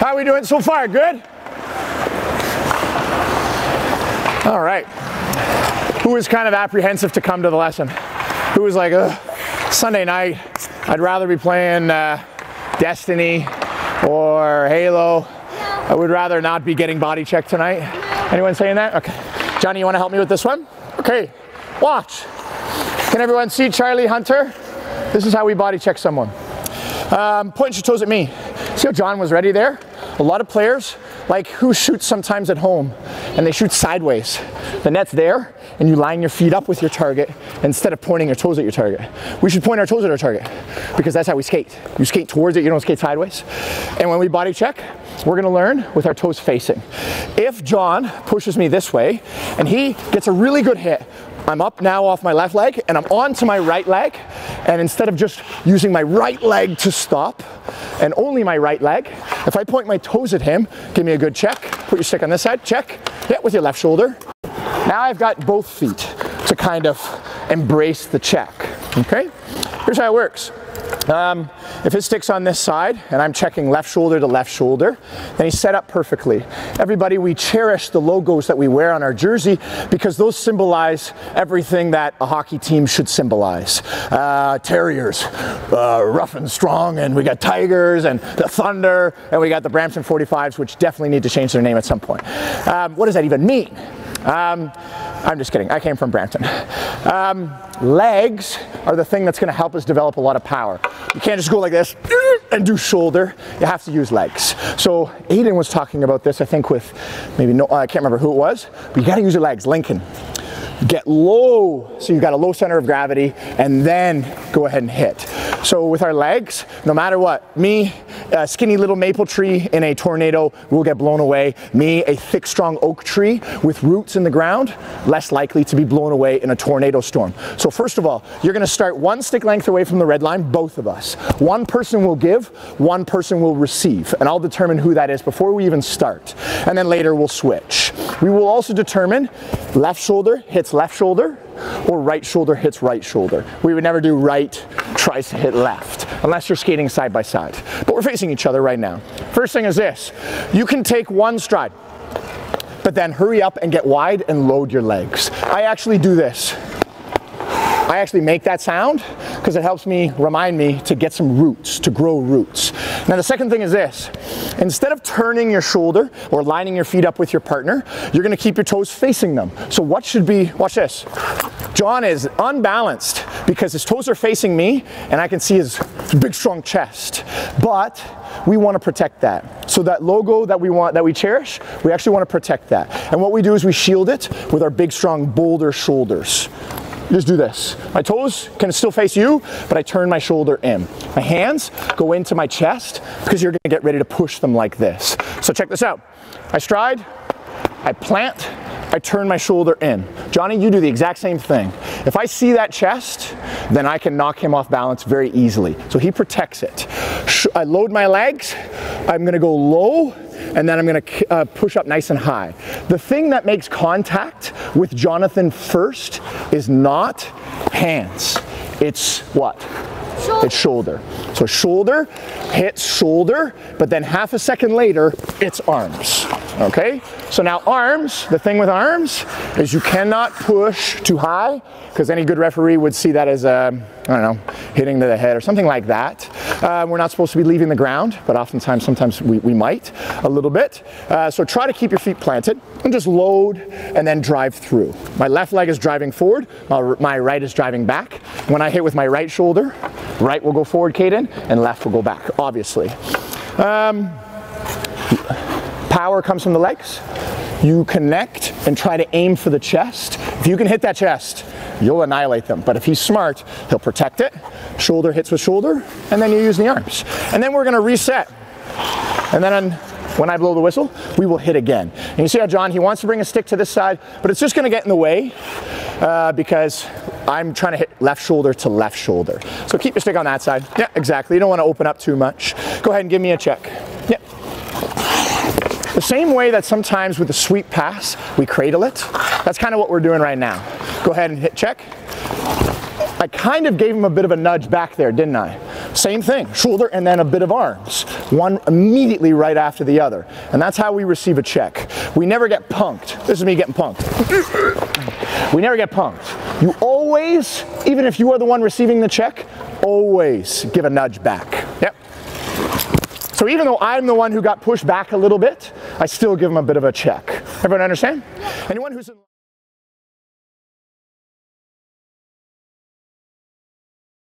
How are we doing so far? Good? All right. Who was kind of apprehensive to come to the lesson? Who was like, Sunday night, I'd rather be playing uh, Destiny or Halo. I would rather not be getting body checked tonight. Anyone saying that? Okay. Johnny, you want to help me with this one? Okay. Watch. Can everyone see Charlie Hunter? This is how we body check someone. Um, point your toes at me. See how John was ready there? A lot of players, like who shoots sometimes at home, and they shoot sideways. The net's there, and you line your feet up with your target instead of pointing your toes at your target. We should point our toes at our target because that's how we skate. You skate towards it, you don't skate sideways. And when we body check, we're gonna learn with our toes facing. If John pushes me this way and he gets a really good hit, I'm up now off my left leg and I'm on to my right leg. And instead of just using my right leg to stop and only my right leg, if I point my toes at him, give me a good check. Put your stick on this side, check. Yeah, with your left shoulder. Now I've got both feet to kind of embrace the check, okay? Here's how it works. Um, if his stick's on this side and I'm checking left shoulder to left shoulder, then he's set up perfectly. Everybody, we cherish the logos that we wear on our jersey because those symbolize everything that a hockey team should symbolize. Uh, terriers, uh, rough and strong, and we got Tigers and the Thunder, and we got the Brampton 45s, which definitely need to change their name at some point. Um, what does that even mean? Um, I'm just kidding. I came from Brampton. Um, legs are the thing that's going to help us develop a lot of power. You can't just go like this and do shoulder. You have to use legs. So Aiden was talking about this, I think, with maybe no, I can't remember who it was, but you got to use your legs. Lincoln get low so you've got a low center of gravity and then go ahead and hit. So with our legs, no matter what, me, a skinny little maple tree in a tornado will get blown away. Me, a thick strong oak tree with roots in the ground, less likely to be blown away in a tornado storm. So first of all, you're gonna start one stick length away from the red line, both of us. One person will give, one person will receive, and I'll determine who that is before we even start. And then later we'll switch. We will also determine left shoulder hits left shoulder or right shoulder hits right shoulder. We would never do right tries to hit left unless you're skating side by side. But we're facing each other right now. First thing is this, you can take one stride, but then hurry up and get wide and load your legs. I actually do this. I actually make that sound because it helps me remind me to get some roots, to grow roots. Now the second thing is this. Instead of turning your shoulder or lining your feet up with your partner, you're gonna keep your toes facing them. So what should be, watch this. John is unbalanced because his toes are facing me and I can see his big strong chest. But we want to protect that. So that logo that we want, that we cherish, we actually want to protect that. And what we do is we shield it with our big strong boulder shoulders just do this. My toes can still face you, but I turn my shoulder in. My hands go into my chest because you're gonna get ready to push them like this. So check this out. I stride, I plant, I turn my shoulder in. Johnny, you do the exact same thing. If I see that chest, then I can knock him off balance very easily. So he protects it. I load my legs, I'm gonna go low, and then I'm gonna uh, push up nice and high. The thing that makes contact with Jonathan first is not hands. It's what? Shoulder. It's shoulder. So shoulder hits shoulder, but then half a second later, it's arms. Okay? So now arms, the thing with arms is you cannot push too high because any good referee would see that as a, I don't know, hitting to the head or something like that. Uh, we're not supposed to be leaving the ground, but oftentimes, sometimes we, we might a little bit. Uh, so try to keep your feet planted and just load and then drive through. My left leg is driving forward, my, my right is driving back. When I hit with my right shoulder, right will go forward, Caden, and left will go back, obviously. Um, power comes from the legs. You connect and try to aim for the chest. If you can hit that chest, you'll annihilate them. But if he's smart, he'll protect it. Shoulder hits with shoulder, and then you use the arms. And then we're gonna reset. And then when I blow the whistle, we will hit again. And you see how John, he wants to bring a stick to this side, but it's just gonna get in the way uh, because I'm trying to hit left shoulder to left shoulder. So keep your stick on that side. Yeah, exactly. You don't wanna open up too much. Go ahead and give me a check. Yeah. Same way that sometimes with the sweep pass, we cradle it, that's kind of what we're doing right now. Go ahead and hit check. I kind of gave him a bit of a nudge back there, didn't I? Same thing, shoulder and then a bit of arms. one immediately right after the other. And that's how we receive a check. We never get punked. This is me getting punked. we never get punked. You always, even if you are the one receiving the check, always give a nudge back. Yep. So even though I'm the one who got pushed back a little bit, I still give them a bit of a check. Everyone understand? Anyone who's